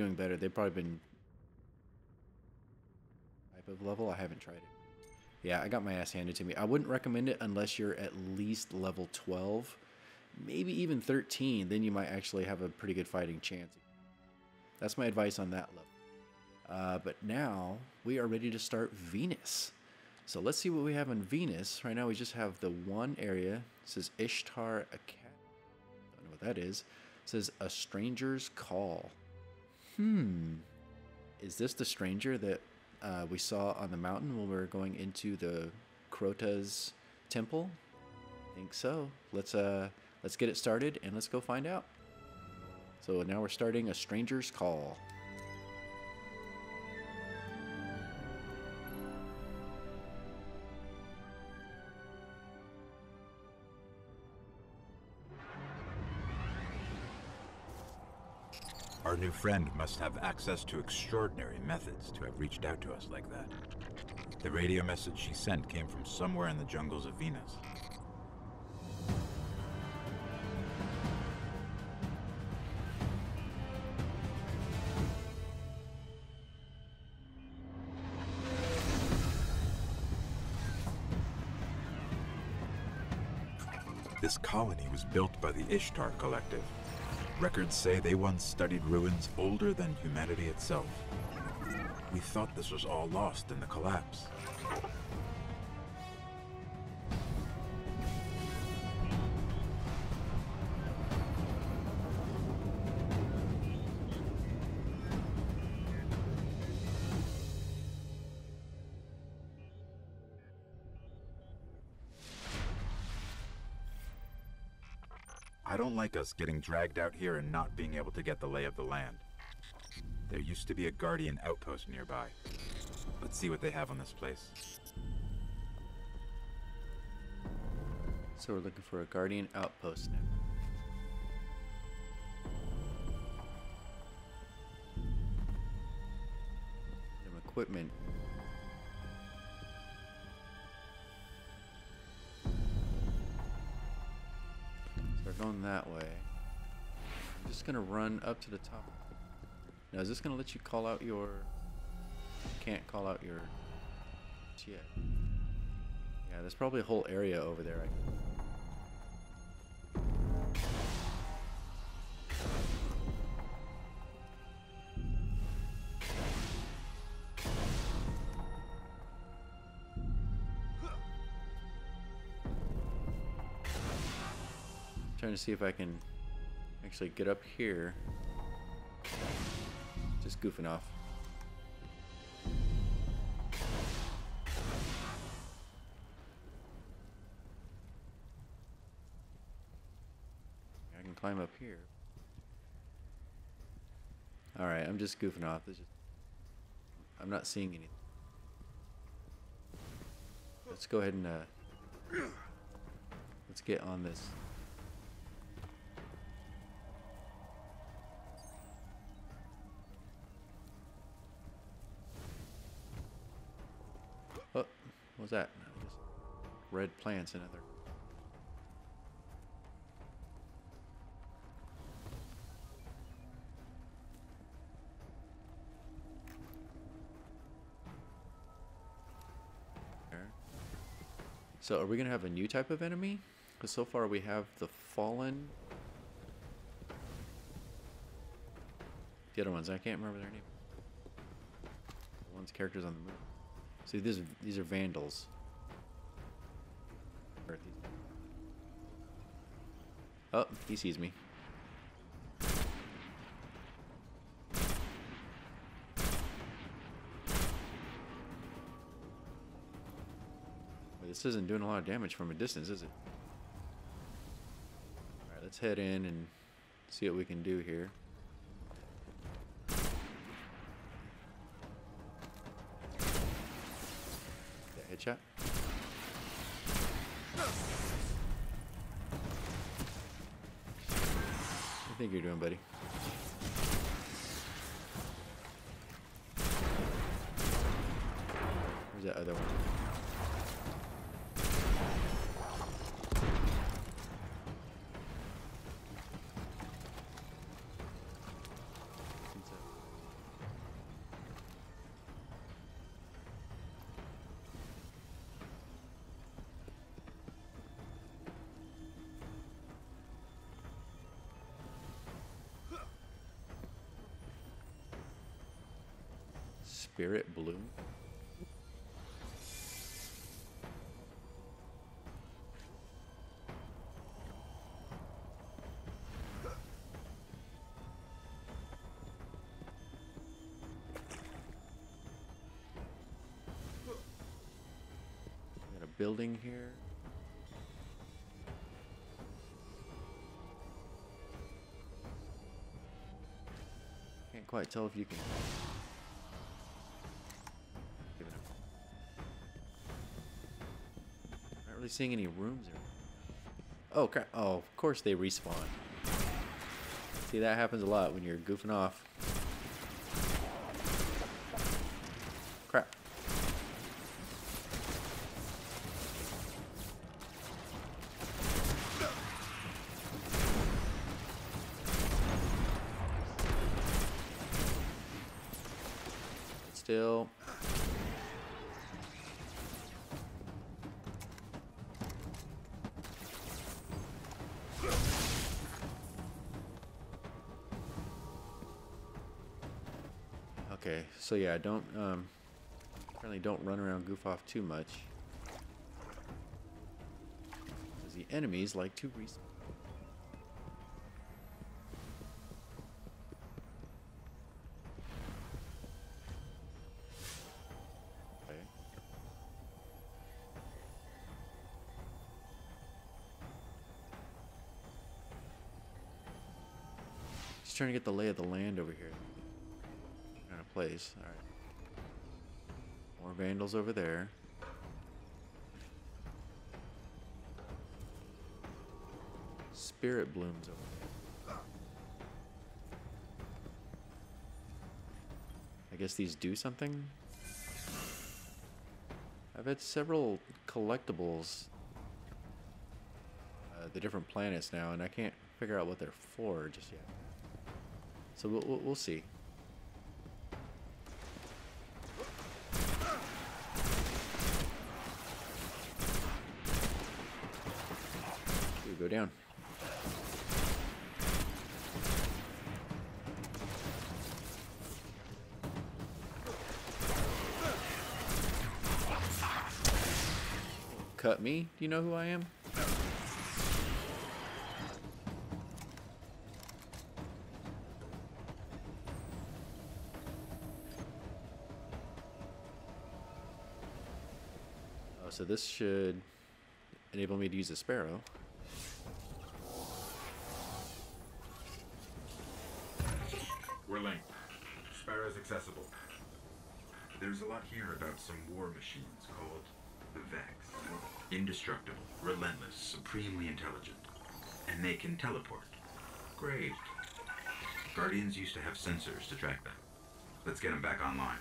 doing better. They've probably been type of level. I haven't tried it. Yeah, I got my ass handed to me. I wouldn't recommend it unless you're at least level 12, maybe even 13. Then you might actually have a pretty good fighting chance. That's my advice on that level. Uh, but now we are ready to start Venus. So let's see what we have on Venus. Right now we just have the one area. It says Ishtar Academy. Don't know what that is. It says A Stranger's Call. Hmm. Is this the stranger that uh, we saw on the mountain when we were going into the Crota's temple? I think so. Let's uh let's get it started and let's go find out. So now we're starting a stranger's call. Our new friend must have access to extraordinary methods to have reached out to us like that. The radio message she sent came from somewhere in the jungles of Venus. This colony was built by the Ishtar Collective. Records say they once studied ruins older than humanity itself. We thought this was all lost in the collapse. I don't like us getting dragged out here and not being able to get the lay of the land. There used to be a Guardian outpost nearby. Let's see what they have on this place. So we're looking for a guardian outpost now. Some equipment. Just gonna run up to the top. Now is this gonna let you call out your can't call out your yet. Yeah, there's probably a whole area over there. trying to see if I can actually get up here. Just goofing off. I can climb up here. Alright, I'm just goofing off. I'm not seeing anything. Let's go ahead and uh, let's get on this. What was that? Red plants other. There. So are we gonna have a new type of enemy? Because so far we have the fallen. The other ones, I can't remember their name. The ones characters on the moon. See, these these are vandals. Oh, he sees me. This isn't doing a lot of damage from a distance, is it? Alright, let's head in and see what we can do here. Do you think you're doing, buddy? Where's that other one? Spirit Bloom. Got a building here. Can't quite tell if you can. Seeing any rooms or. Oh crap! Oh, of course they respawn. See, that happens a lot when you're goofing off. Yeah, don't um apparently don't run around goof off too much. Because the enemies like to respawn. Trying to get the lay of the land over here. Place. Alright. More vandals over there. Spirit blooms over there. I guess these do something? I've had several collectibles, uh, the different planets now, and I can't figure out what they're for just yet. So we'll, we'll, we'll see. Ooh, go down. Cut me? Do you know who I am? Oh, so this should enable me to use a sparrow. We're linked. Sparrow's accessible. There's a lot here about some war machines called the Vex. Indestructible, relentless, supremely intelligent. And they can teleport. Great. Guardians used to have sensors to track them. Let's get them back online.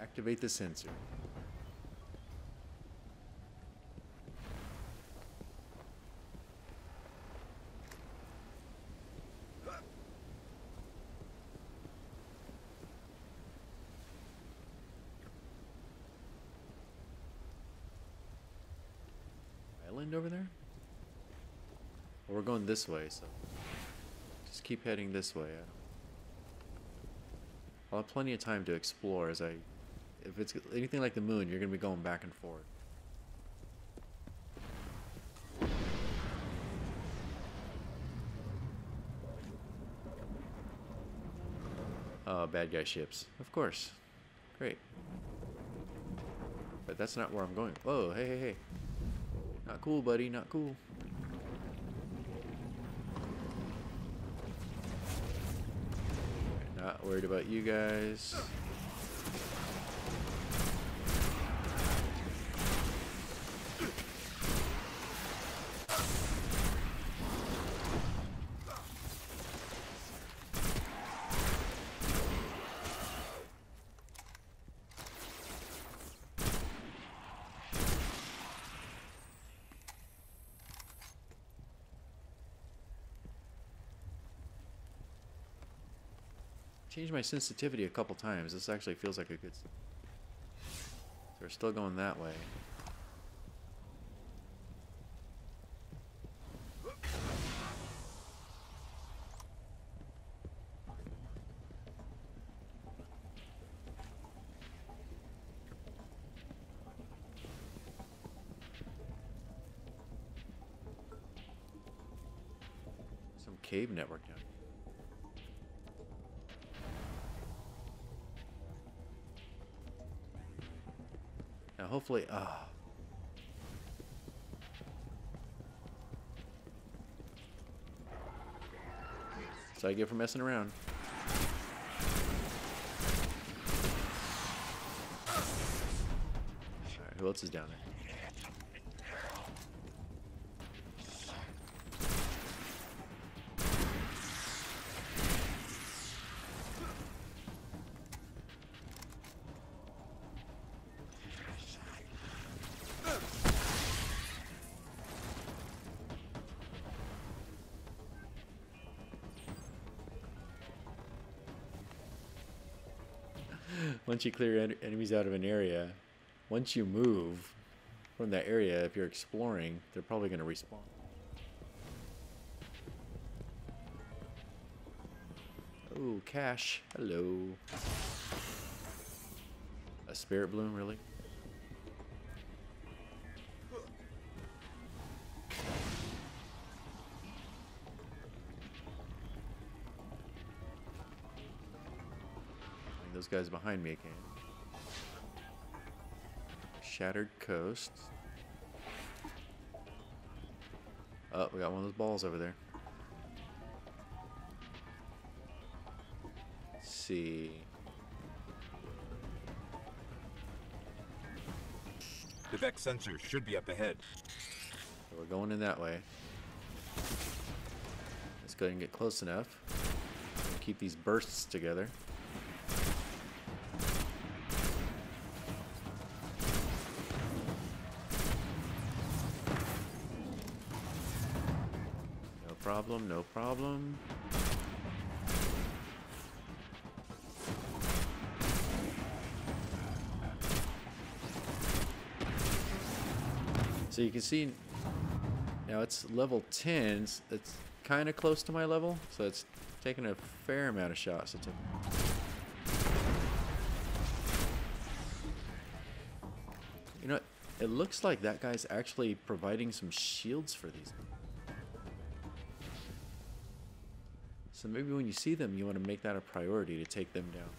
Activate the sensor. Island over there? Well, we're going this way, so just keep heading this way. I'll have plenty of time to explore as I if it's anything like the moon, you're gonna be going back and forth. Oh, bad guy ships. Of course. Great. But that's not where I'm going. Whoa, hey, hey, hey. Not cool, buddy. Not cool. Not worried about you guys. Changed my sensitivity a couple times. This actually feels like a good. So we're still going that way. Get for messing around. Alright, who else is down there? Once you clear en enemies out of an area, once you move from that area, if you're exploring, they're probably going to respawn. Oh, cash. Hello. A spirit bloom, really? Those guys behind me again. Shattered Coast. Oh, we got one of those balls over there. Let's see. The Vex sensor should be up ahead. So we're going in that way. Let's go ahead and get close enough. Keep these bursts together. Problem, no problem. So you can see now it's level 10, it's kind of close to my level, so it's taking a fair amount of shots take. You know, it looks like that guy's actually providing some shields for these. So maybe when you see them, you want to make that a priority to take them down.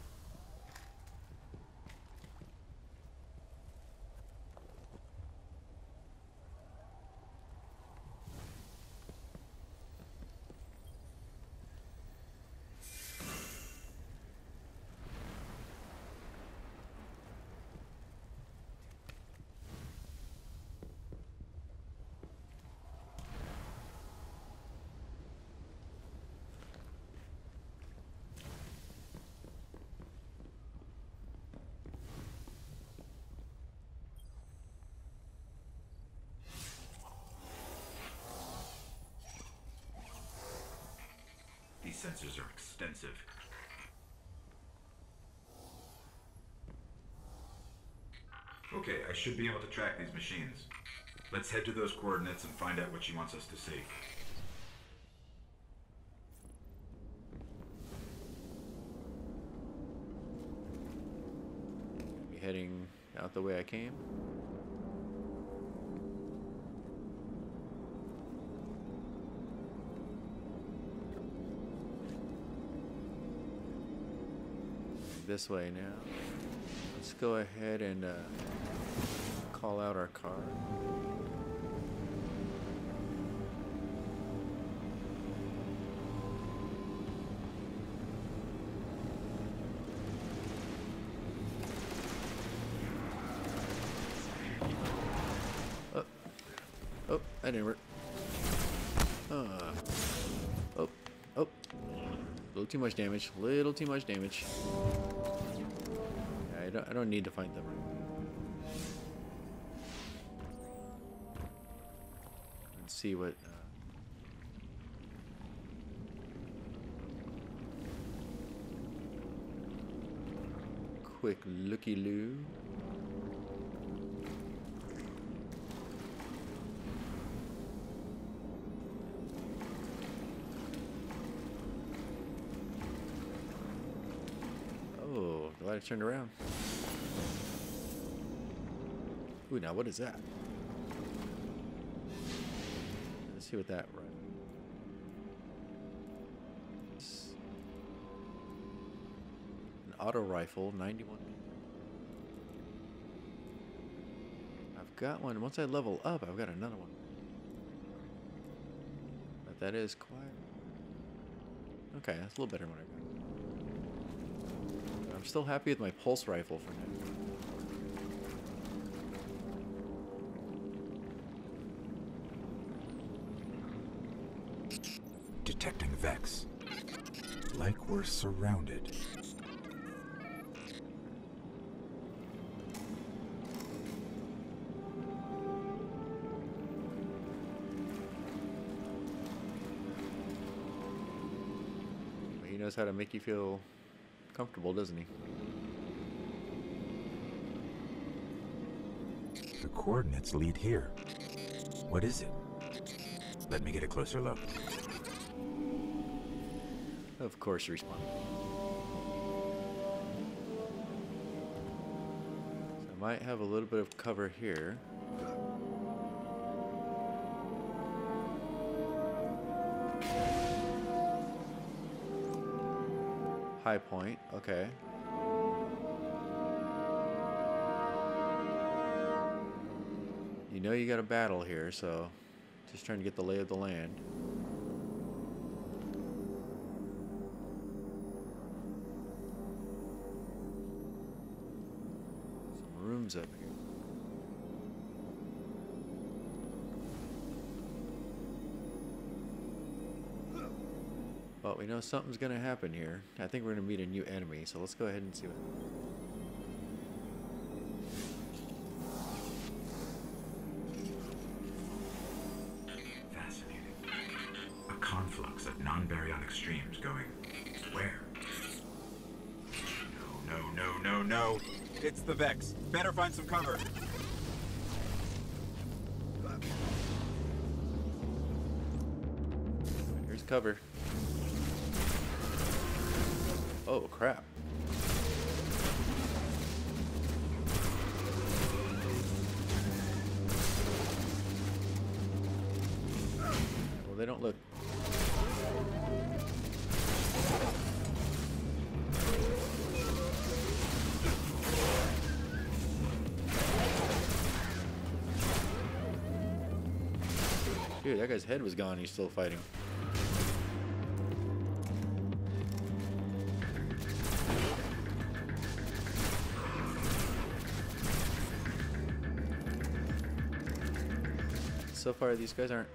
Are extensive. Okay, I should be able to track these machines. Let's head to those coordinates and find out what she wants us to see. Be heading out the way I came. This way now. Let's go ahead and uh, call out our car. Oh, oh, that didn't work. Uh, oh, oh, a little too much damage, little too much damage. I don't, need to find them. Let's see what... Uh, quick looky-loo. Oh, the light turned around. Ooh, now what is that? Let's see what that runs. An auto rifle, 91. I've got one. Once I level up, I've got another one. But that is quiet. Okay, that's a little better than what I got. I'm still happy with my pulse rifle for now. We're surrounded. He knows how to make you feel comfortable, doesn't he? The coordinates lead here. What is it? Let me get a closer look. Of course, respond. So I might have a little bit of cover here. High point, okay. You know you got a battle here, so just trying to get the lay of the land. Rooms up here. Well, we know something's gonna happen here. I think we're gonna meet a new enemy, so let's go ahead and see what. The Vex. Better find some cover. Here's cover. Oh crap. Dude, that guy's head was gone. He's still fighting. So far, these guys aren't.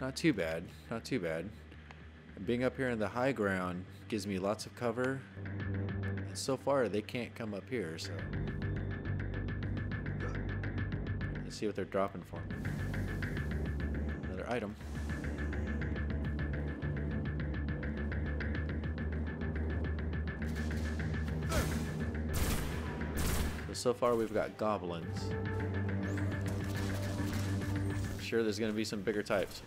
Not too bad. Not too bad. Being up here in the high ground gives me lots of cover. And so far, they can't come up here, so. Let's see what they're dropping for. Another item. So, so far we've got goblins. I'm sure there's gonna be some bigger types.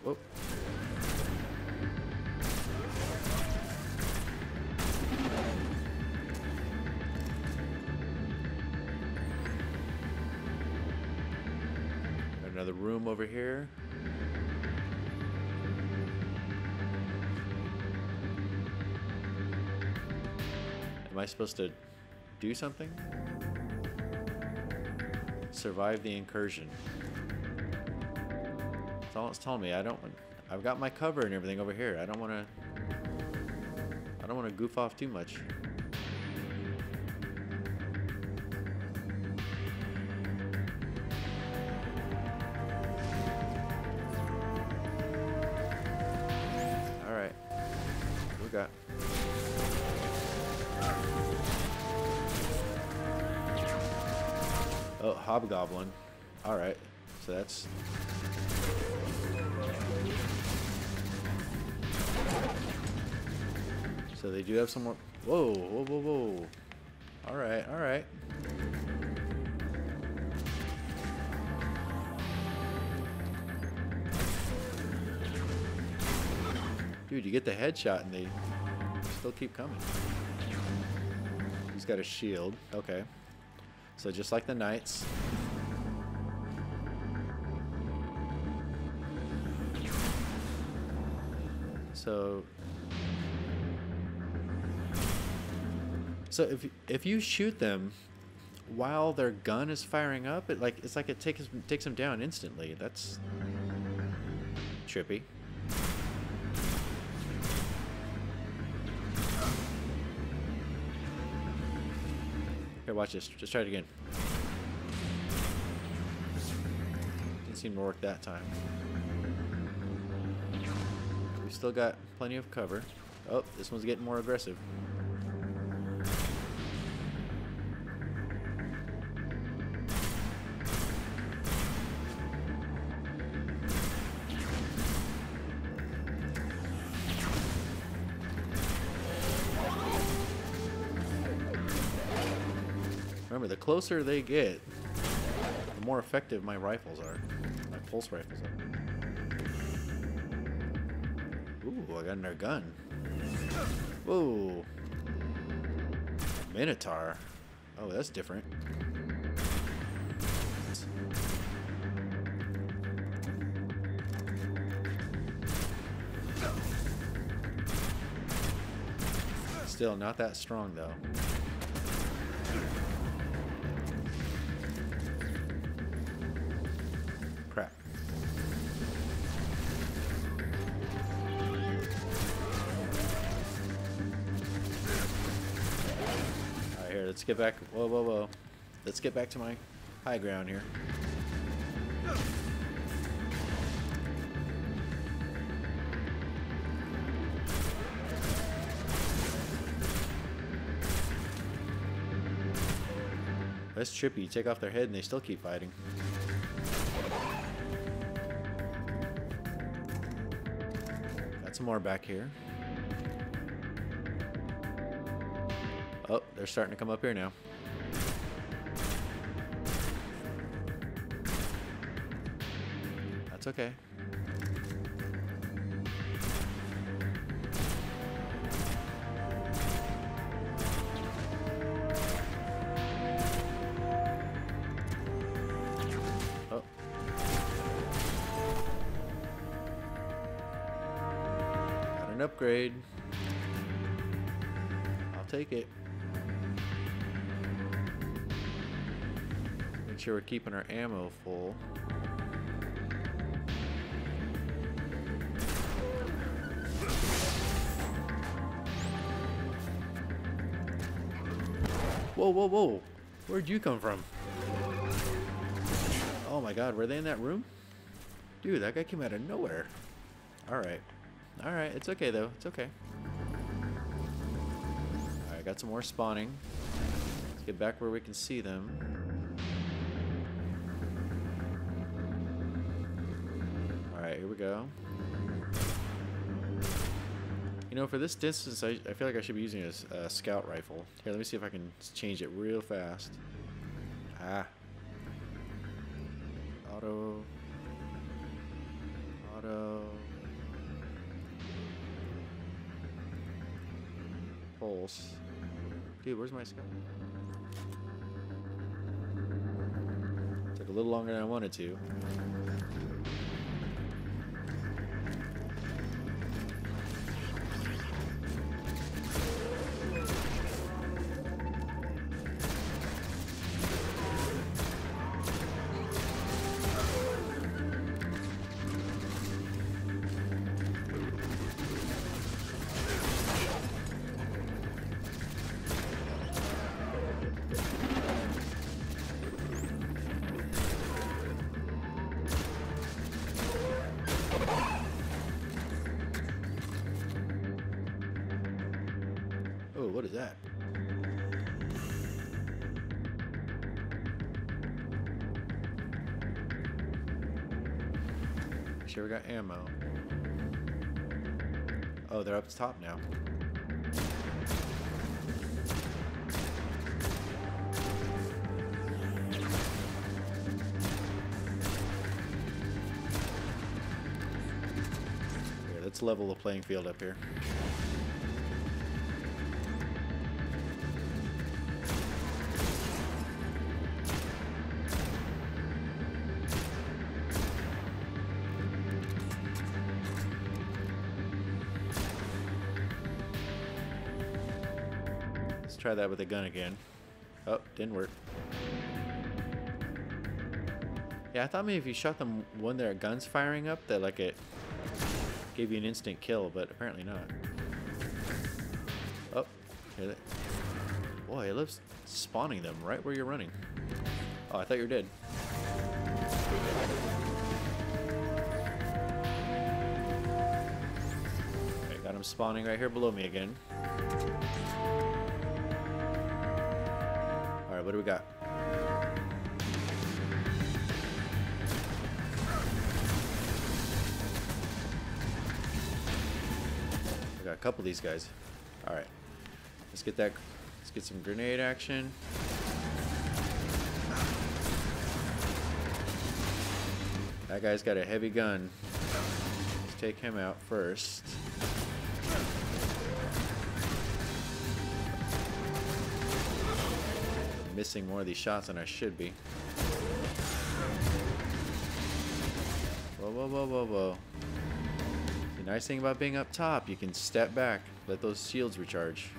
Another room over here. Am I supposed to do something? Survive the incursion. That's all it's telling me. I don't. want- I've got my cover and everything over here. I don't want to. I don't want to goof off too much. So So they do have some more. Whoa, whoa, whoa, whoa. All right, all right. Dude, you get the headshot and they still keep coming. He's got a shield. Okay. So just like the knights. So So if if you shoot them while their gun is firing up, it like it's like it takes takes them down instantly. That's trippy. Here, watch this. Just try it again. Didn't seem to work that time. Still got plenty of cover. Oh, this one's getting more aggressive. Remember, the closer they get, the more effective my rifles are. My pulse rifles are. Ooh, I got another gun. Whoa. Minotaur. Oh, that's different. Still not that strong though. Get back. Whoa, whoa, whoa. Let's get back to my high ground here. That's trippy. You take off their head and they still keep fighting. Got some more back here. They're starting to come up here now. That's okay. Oh. Upgrade. Sure we're keeping our ammo full. Whoa, whoa, whoa. Where'd you come from? Oh my god, were they in that room? Dude, that guy came out of nowhere. Alright. Alright, it's okay though. It's okay. Alright, got some more spawning. Let's get back where we can see them. We go. You know, for this distance, I, I feel like I should be using a scout rifle. Here, let me see if I can change it real fast. Ah. Auto. Auto. Pulse. Dude, where's my scout? Took a little longer than I wanted to. Sure, we got ammo. Oh, they're up top now. Here, let's level the playing field up here. Try that with a gun again. Oh, didn't work. Yeah, I thought maybe if you shot them when their guns firing up, that like it gave you an instant kill, but apparently not. Oh, hear that? Boy, it lives spawning them right where you're running. Oh, I thought you were dead. Okay, got him spawning right here below me again. Do we got? We got a couple of these guys. Alright. Let's get that let's get some grenade action. That guy's got a heavy gun. Let's take him out first. Missing more of these shots than I should be. Whoa, whoa, whoa, whoa, whoa. The nice thing about being up top, you can step back, let those shields recharge.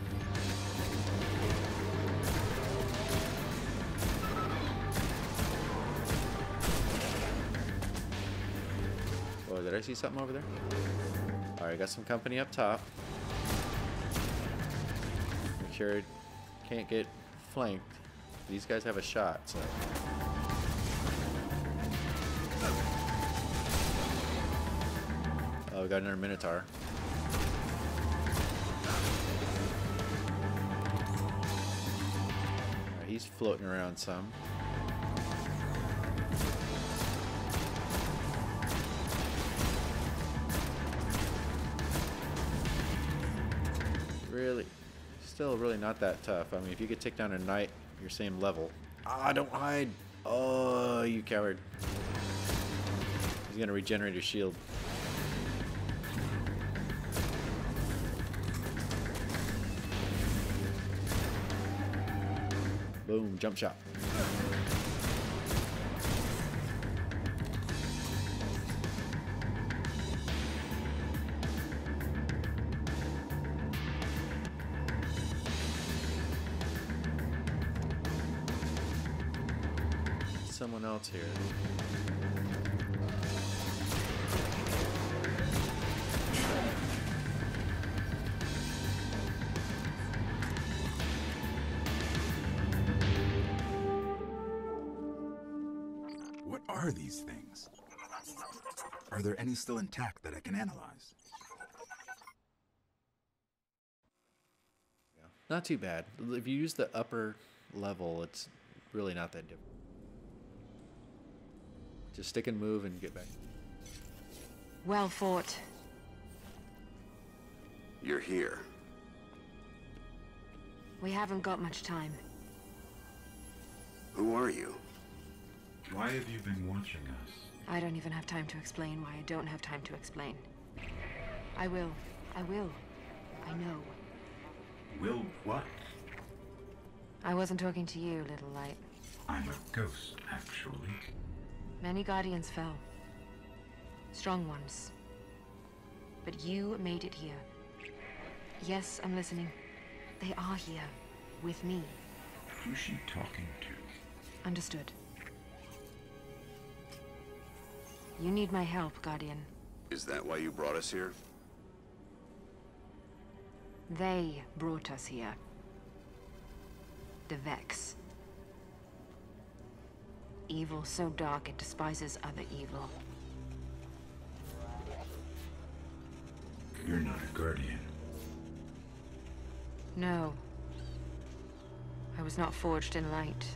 Oh, did I see something over there? Alright, got some company up top. Make sure it can't get flanked. These guys have a shot, so. Oh, we got another Minotaur. Alright, he's floating around some. Really, still really not that tough. I mean, if you could take down a knight your same level. Ah, don't hide! Oh, you coward. He's gonna regenerate your shield. Boom, jump shot. Else here. What are these things? Are there any still intact that I can analyze? Not too bad. If you use the upper level, it's really not that different. Just stick and move and get back. Well fought. You're here. We haven't got much time. Who are you? Why have you been watching us? I don't even have time to explain why I don't have time to explain. I will. I will. I know. Will what? I wasn't talking to you, little light. I'm a ghost, actually. Many Guardians fell. Strong ones. But you made it here. Yes, I'm listening. They are here. With me. Who's she talking to? Understood. You need my help, Guardian. Is that why you brought us here? They brought us here. The Vex. Evil so dark it despises other evil. You're not a guardian. No. I was not forged in light.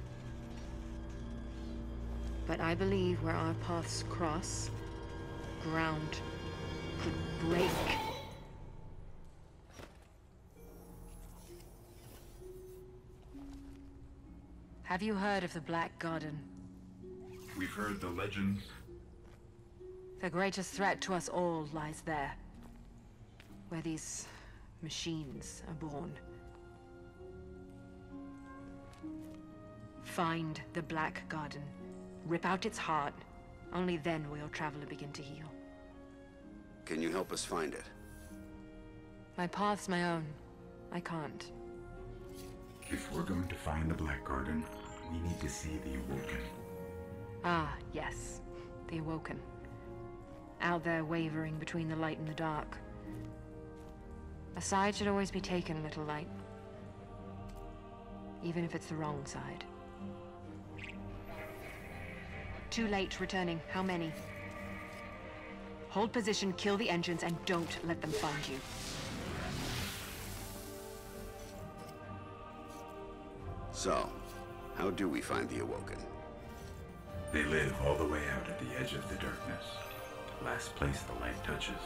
But I believe where our paths cross, ground could break. Have you heard of the Black Garden? We've heard the legends. The greatest threat to us all lies there. Where these machines are born. Find the Black Garden. Rip out its heart. Only then will your traveler begin to heal. Can you help us find it? My path's my own. I can't. If we're going to find the Black Garden, we need to see the Awoken. Ah, yes. The Awoken. Out there wavering between the light and the dark. A side should always be taken, little light. Even if it's the wrong side. Too late returning. How many? Hold position, kill the engines, and don't let them find you. So, how do we find the Awoken? They live all the way out at the edge of the darkness. Last place the light touches.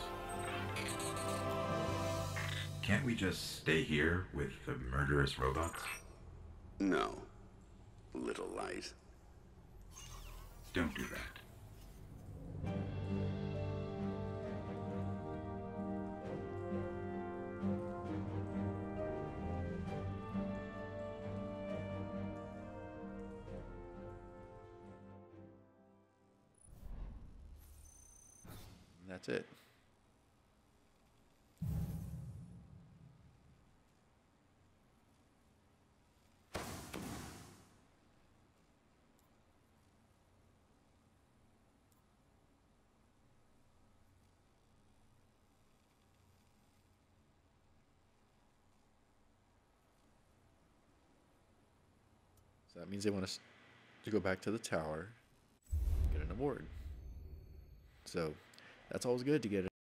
Can't we just stay here with the murderous robots? No. Little light. Don't do that. That's it. So that means they want us to go back to the tower, get an award. So that's always good to get